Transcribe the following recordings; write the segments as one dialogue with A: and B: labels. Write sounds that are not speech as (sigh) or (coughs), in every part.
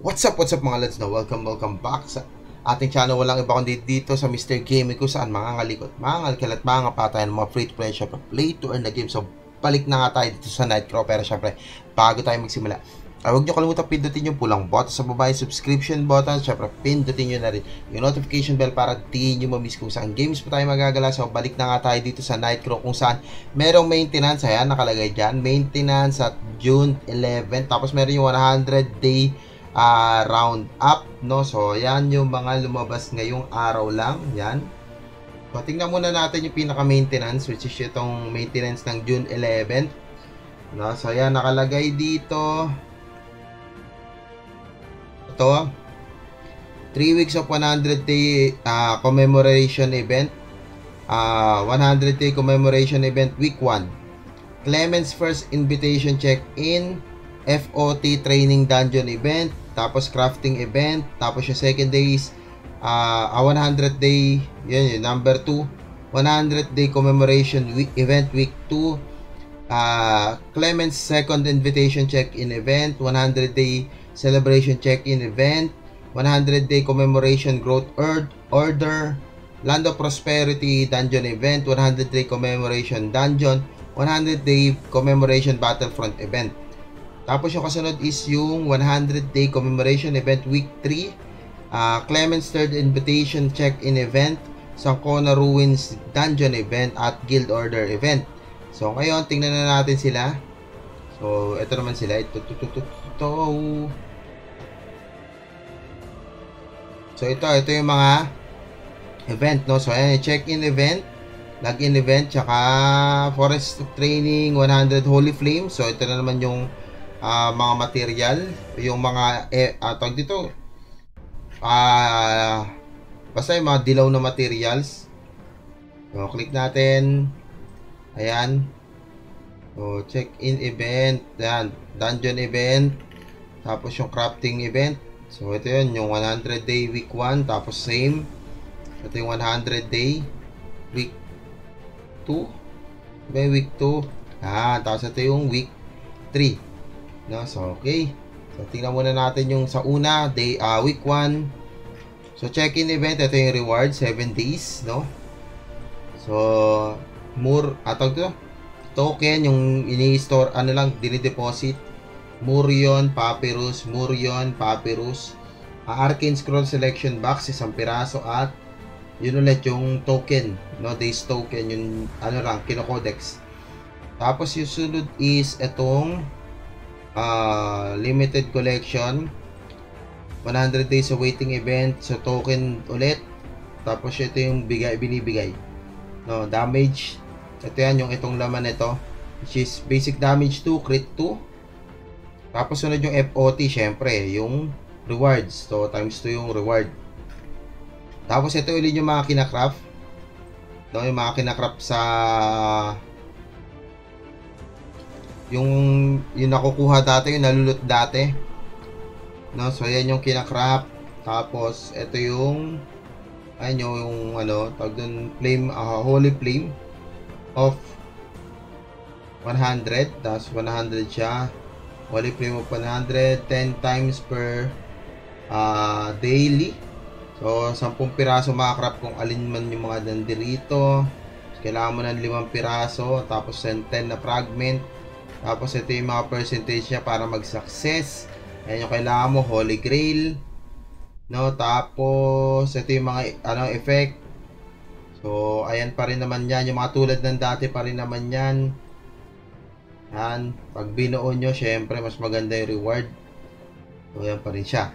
A: What's up, what's up mga lads na welcome, welcome back sa ating channel. Walang iba kundi dito sa Mr. Gaming kung saan mga ngalikot, mga ngalkal at mga patay ng mga free to play syempre play to earn the game. So balik na nga tayo dito sa Nightcrow pero syempre bago tayo magsimula ay huwag nyo kalimutan pindutin yung pulang button sa baba subscription button. Syempre, pindutin nyo na rin yung notification bell para di nyo mamiss kung saan games pa tayo magagala. So, balik na nga tayo dito sa Nightcrow kung saan merong maintenance. Ayan, nakalagay dyan. Maintenance at June 11. Tapos, meron yung 100 day uh, round up. No? So, yan yung mga lumabas ngayong araw lang. Yan. So, tingnan muna natin yung pinaka-maintenance which is itong maintenance ng June 11. No? So, yan, nakalagay dito to 3 weeks of 100 day uh, commemoration event uh, 100 day commemoration event week 1 Clemens first invitation check-in FOT training dungeon event tapos crafting event tapos yung second day is uh, a 100 day yun yung number 2 100 day commemoration week, event week 2 uh, Clemens second invitation check-in event 100 day celebration check-in event, 100-day commemoration growth order, Land of Prosperity dungeon event, 100-day commemoration dungeon, 100-day commemoration battlefront event. Tapos yung kasunod is yung 100-day commemoration event week 3, uh, Clemens third invitation check-in event, Sankona Ruins dungeon event at guild order event. So ngayon tingnan na natin sila. So ito naman sila. Ito, ito, ito, ito, ito. So ito, ito yung mga event, no? So ayan, check-in event, log-in event, tsaka forest training, 100 holy flame. So ito na naman yung uh, mga material, yung mga, eh, uh, tawag dito, ah, uh, basta yung mga dilaw na materials. So, click natin. Ayan. So, check-in event. Ayan. Dungeon event. Tapos yung crafting event. So, ito yun, yung 100 day week 1, tapos same. Ito yung 100 day week 2. May week 2. Ah, tapos ito yung week 3. No, so, okay. So, tingnan muna natin yung sa una, day, uh, week 1. So, check-in event, ito yung reward, 7 days, no? So, more, atog to, token, yung ini-store, ano lang, dinideposit Murion, Papyrus, Murion, Papyrus, uh, Arcane Scroll Selection Box, isang piraso at yun ulit yung token, no, days token, yung ano lang, kinokodex. Tapos yung sunod is itong uh, limited collection. 100 days awaiting event. So token ulit. Tapos ito yung bigay, binibigay. No, damage. Ito yan yung itong laman nito. Which is basic damage 2, crit 2 tapos sunod yung FOT, syempre, yung rewards. So, times 2 yung reward. Tapos ito ulit yung mga kinakraft. No, yung mga kinakraft sa yung yung nakukuha dati, yung nalulot dati. No, so yan yung kinakraft. Tapos ito yung ayun yung, ano, tawag dun flame, uh, holy flame of 100. Tapos 100 siya. Holy Flame of 100, 10 times per uh, daily. So, 10 piraso makakrap kung alin man yung mga nandirito. Kailangan mo ng 5 piraso, tapos 10 na fragment. Tapos ito yung mga percentage niya para mag-success. Ayan yung kailangan mo, Holy Grail. No, tapos ito yung mga ano effect. So, ayan pa rin naman yan. Yung mga tulad ng dati pa rin naman yan. Yan. Pag binuo nyo, syempre, mas maganda yung reward. So, yan pa rin siya.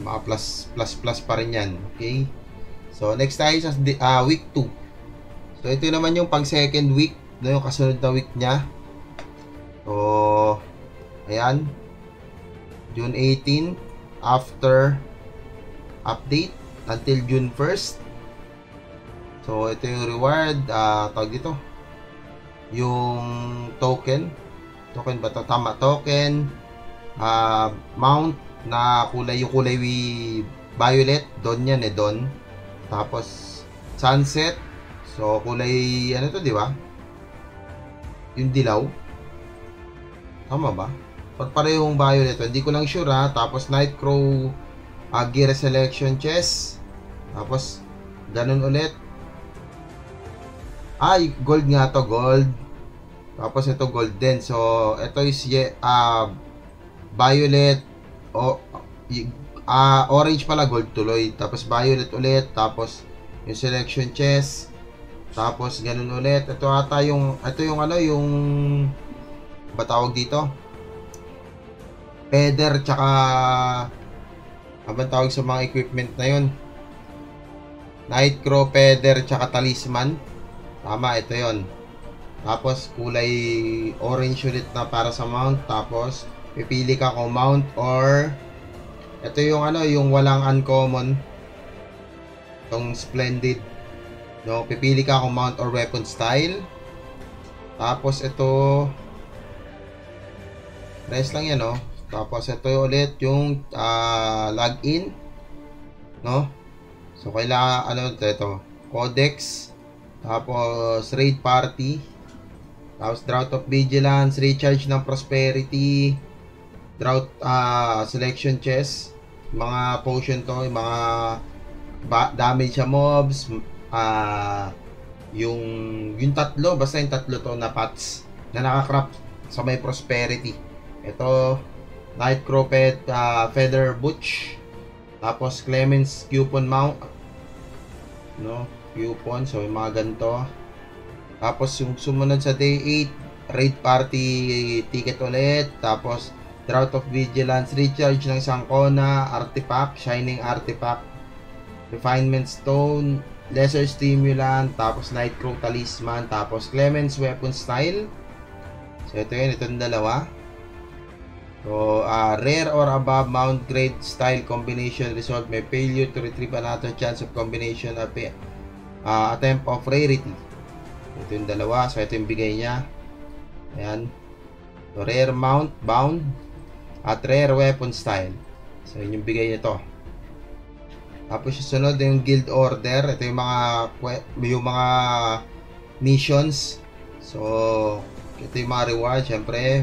A: Mga plus, plus, plus pa rin yan. Okay? So, next tayo sa uh, week 2. So, ito naman yung pang second week. No, yung kasunod na week niya. So, ayan. June 18 after update until June 1st. So, ito yung reward, uh, tawag dito, yung token, token ba to? Tama, token, uh, mount na kulay, yung kulay violet, don yan eh, don. Tapos, sunset, so kulay, ano to, di ba? Yung dilaw. Tama ba? Pag parehong violet. Hindi ko lang sure ha. Tapos Nightcrow uh, gear selection chest. Tapos ganun ulit. Ay, gold nga to, gold. Tapos ito gold din. So, ito is uh, violet o uh, orange pala gold tuloy. Tapos violet ulit, tapos yung selection chest. Tapos ganun ulit. Ito ata yung ito yung ano yung ba tawag dito? Feather tsaka ano tawag sa mga equipment na yun? Nightcrow, Feather tsaka Talisman. Tama, ito yon. Tapos kulay orange ulit na para sa mount. Tapos pipili ka kung mount or ito yung ano, yung walang uncommon. Itong splendid. No, pipili ka kung mount or weapon style. Tapos ito rest lang yan, no. Tapos ito ulit yung uh, login. No? So kailangan ano ito, ito codex tapos raid party tapos drought of vigilance recharge ng prosperity drought uh, selection chest mga potion to yung mga damage sa mobs uh, yung yung tatlo basta yung tatlo to na pots na nakakrap sa may prosperity ito Nightcrow Pet uh, Feather Butch tapos Clemens Coupon Mount no coupon. So, yung mga ganito. Tapos, yung sumunod sa day 8, raid party ticket ulit. Tapos, Drought of Vigilance, recharge ng Sangkona, artifact, shining artifact, refinement stone, lesser stimulant, tapos Nightcrow talisman, tapos Clemens weapon style. So, ito yun, itong dalawa. So, uh, rare or above mount grade style combination result may failure to retrieve another chance of combination of uh, attempt of rarity. Ito yung dalawa. So, ito yung bigay niya. Ayan. So, rare mount, bound, at rare weapon style. So, yun yung bigay nito. Tapos, yung sunod yung guild order. Ito yung mga, yung mga missions. So, ito yung mga reward. Siyempre,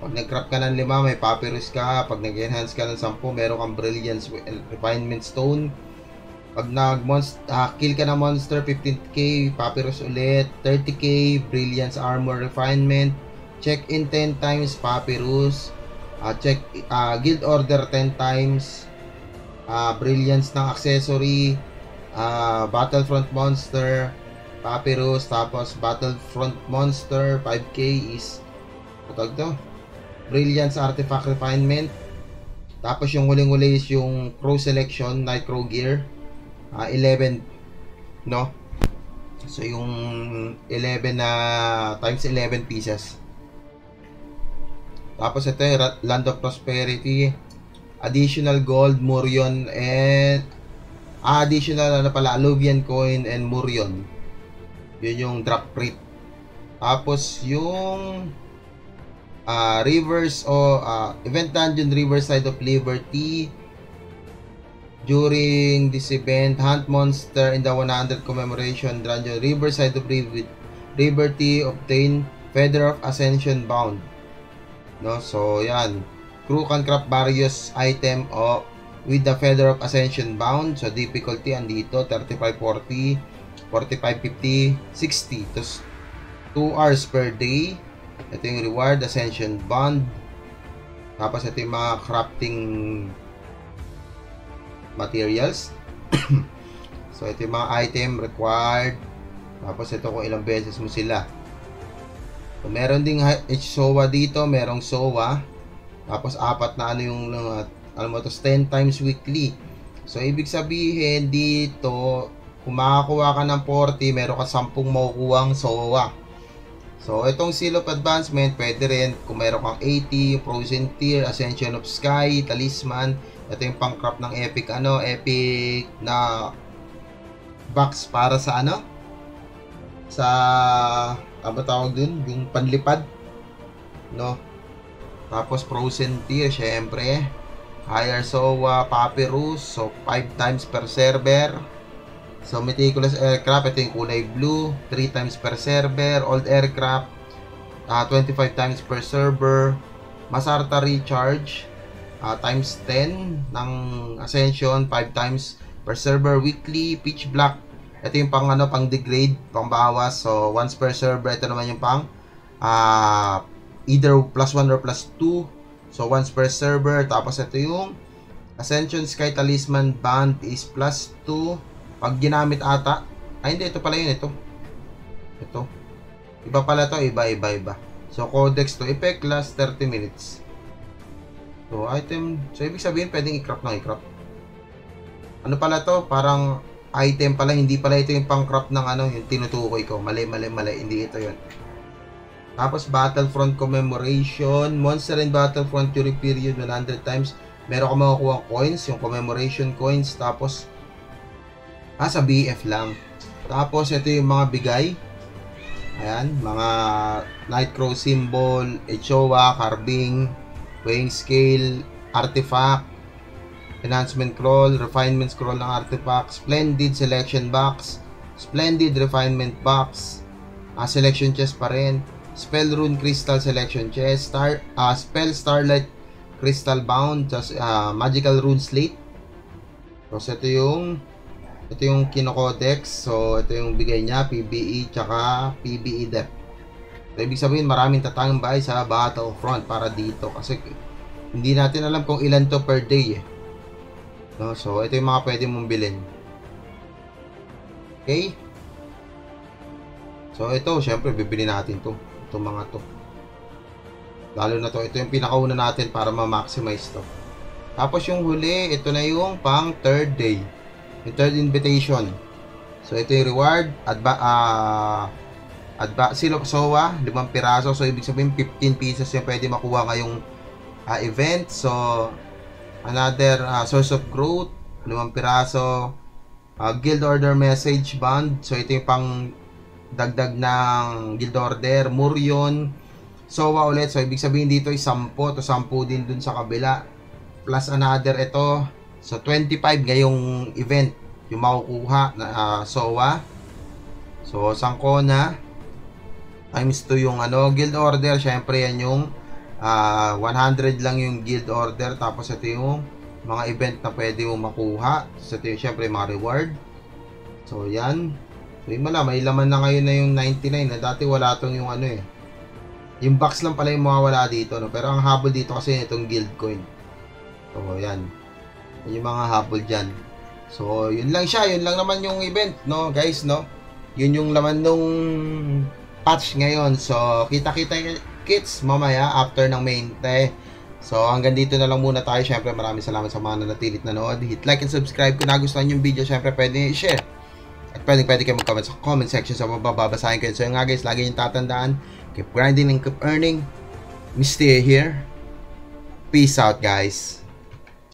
A: pag nag-craft ka ng lima, may papyrus ka. Pag nag-enhance ka ng 10, meron kang brilliance refinement stone pag nag monster uh, kill ka ng monster 15k papyrus ulit 30k brilliance armor refinement check in 10 times papyrus uh, check uh, guild order 10 times uh, brilliance ng accessory uh, battlefront monster papyrus tapos battlefront monster 5k is patag to? Brilliance artifact refinement. Tapos yung huling-huli is yung crow selection night crow gear uh, ah, 11 no? So yung 11 na times 11 pieces. Tapos ito yung Land of Prosperity additional gold Murion and ah, additional ano pala Alluvian coin and Murion yun yung drop rate tapos yung uh, Rivers o uh, Event Dungeon Riverside of Liberty During this event, hunt monster in the 100 commemoration dungeon Riverside of Liberty obtain Feather of Ascension bound. No, so yan. Crew can craft various item o with the Feather of Ascension bound. So difficulty andito 35 40 45 50 60 Tapos 2 hours per day. Ito yung reward Ascension bond. Tapos ito yung mga crafting materials. (coughs) so, ito yung mga item required. Tapos, ito kung ilang beses mo sila. So, meron ding SOA dito. Merong SOA. Tapos, apat na ano yung, uh, ano mo to, 10 times weekly. So, ibig sabihin, dito, kung ka ng 40, meron ka 10 makukuha ang SOA. So, itong Seal of Advancement, pwede rin kung meron kang 80, Frozen Tier, Ascension of Sky, Talisman, ito yung pang-crop ng epic ano, epic na box para sa ano? Sa ano tawag dun? Yung panlipad. No? Tapos frozen tier, syempre. Higher SOA, Papyrus. So, 5 times per server. So, meticulous aircraft. Ito yung kulay blue. 3 times per server. Old aircraft. Uh, ah, 25 times per server. Masarta Recharge uh, times 10 ng Ascension 5 times per server weekly pitch black ito yung pang ano pang degrade pang bawas so once per server ito naman yung pang uh, either plus 1 or plus 2 so once per server tapos ito yung Ascension Sky Talisman Band is plus 2 pag ginamit ata ay hindi ito pala yun ito ito iba pala to iba iba iba so codex to effect last 30 minutes So, item. So, ibig sabihin, pwedeng i-crop ng i-crop. Ano pala to? Parang item pala. Hindi pala ito yung pang-crop ng ano, yung tinutukoy ko. Mali, mali, mali. Hindi ito yun. Tapos, Battlefront Commemoration. Monster in Battlefront during period 100 times. Meron ka makukuha coins, yung commemoration coins. Tapos, ah, sa BF lang. Tapos, ito yung mga bigay. Ayan, mga Nightcrow symbol, Echoa, Carbing, weighing scale, artifact, enhancement scroll, refinement scroll ng artifact, splendid selection box, splendid refinement box, uh, selection chest pa rin, spell rune crystal selection chest, star, uh, spell starlight crystal bound, just, uh, magical rune slate. So, ito yung ito yung kinokodex. So, ito yung bigay niya, PBE, tsaka PBE depth. So, ibig sabihin, maraming tatambay sa Battlefront para dito. Kasi, hindi natin alam kung ilan to per day eh. No? So, ito yung mga pwede mong bilhin. Okay? So, ito, syempre, bibili natin to. Itong mga to. Lalo na to, ito yung pinakauna natin para ma-maximize to. Tapos yung huli, ito na yung pang third day. Yung third invitation. So, ito yung reward. Adba, ah, uh, Adva Silok Sowa, limang piraso. So, ibig sabihin, 15 pieces yung pwede makuha ngayong uh, event. So, another uh, source of growth, limang piraso. Uh, guild order message band. So, ito yung pang dagdag ng guild order. Murion. Sowa ulit. So, ibig sabihin dito is 10 to 10 din dun sa kabila. Plus another ito. So, 25 ngayong event yung makukuha na uh, Sowa. So, sangko na times 2 yung ano, guild order. Syempre yan yung uh, ah, 100 lang yung guild order. Tapos ito yung mga event na pwede mo makuha. So ito yung syempre mga reward. So yan. So yung mala, may laman na ngayon na yung 99 na dati wala tong yung ano eh. Yung box lang pala yung mawawala dito no. Pero ang habol dito kasi itong guild coin. So yan. Yung mga habol dyan. So yun lang siya. Yun lang naman yung event no guys no. Yun yung laman nung patch ngayon. So, kita-kita kits mamaya after ng main te. So, hanggang dito na lang muna tayo. Syempre, maraming salamat sa mga nanatilit na nood. Hit like and subscribe kung nagustuhan yung video. Syempre, pwede i-share. At pwede, pwede kayo mag-comment sa comment section sa bababasahin ko. So, yun nga guys, lagi yung tatandaan. Keep grinding and keep earning. We stay here. Peace out, guys.